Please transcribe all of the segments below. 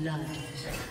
Blood.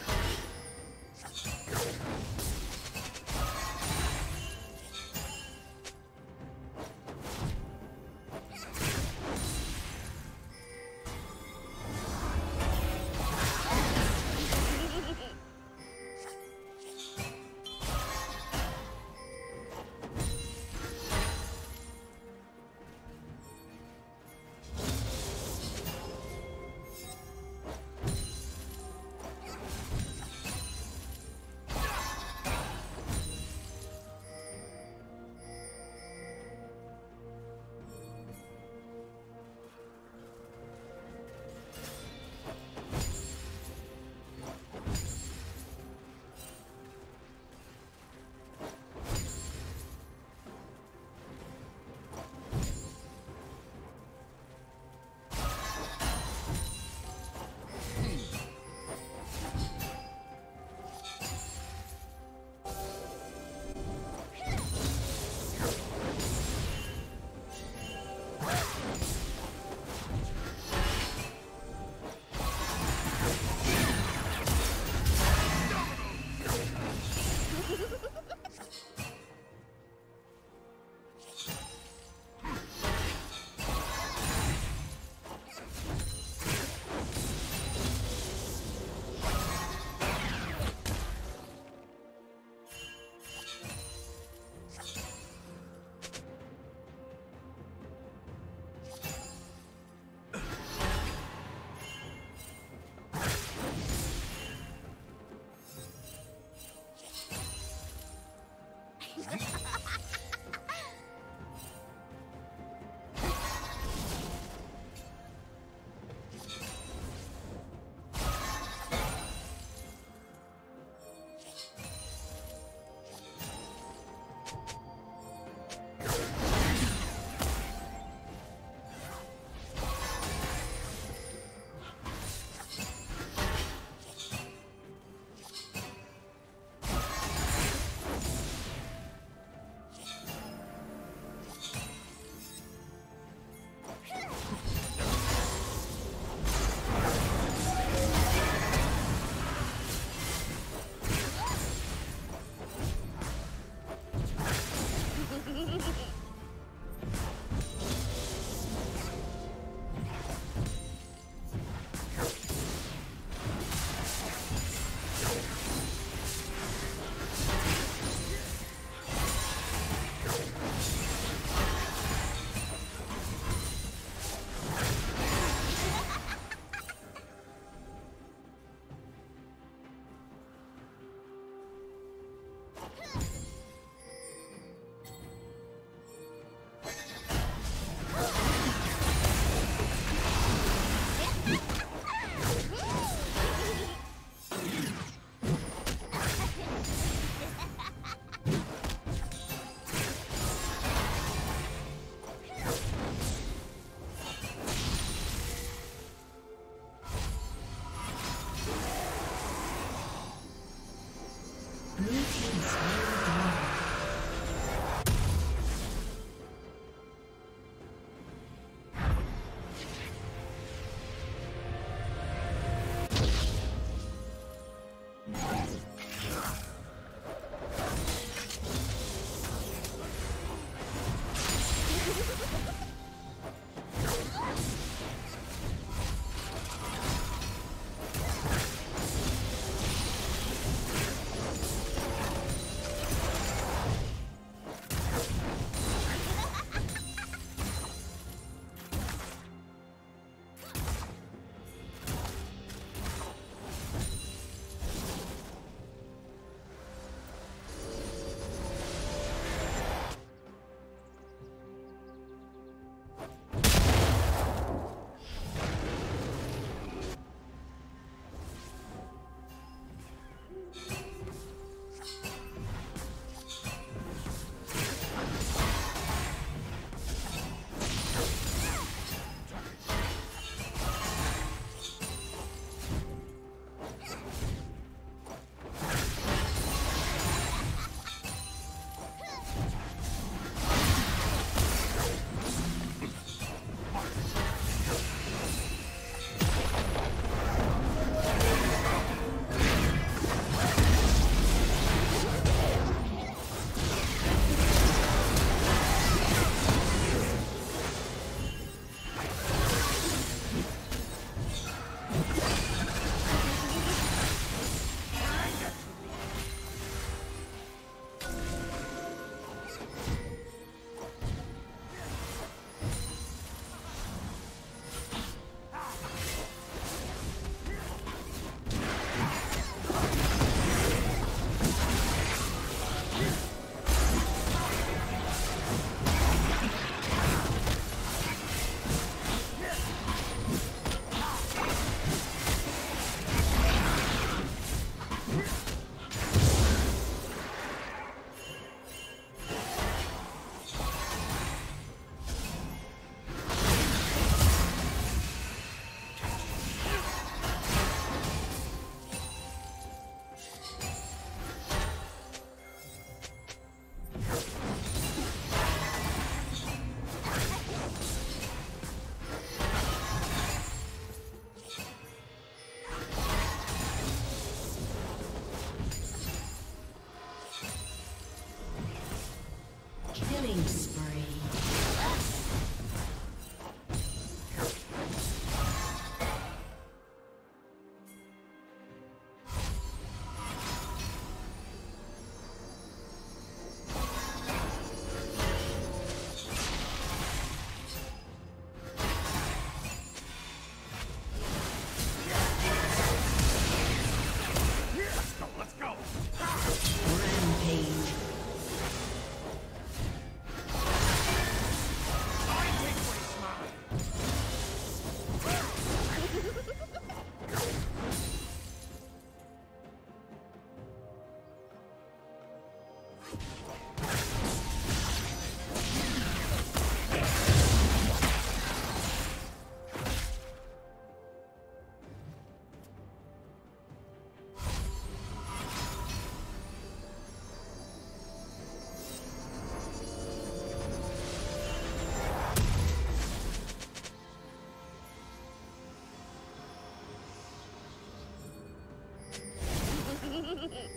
Mm-hmm.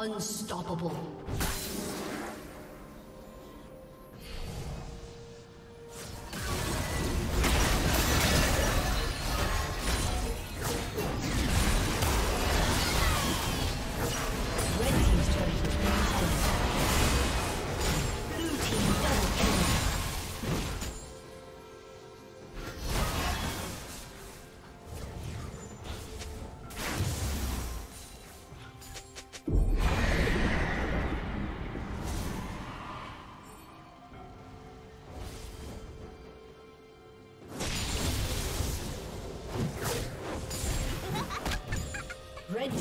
Unstoppable.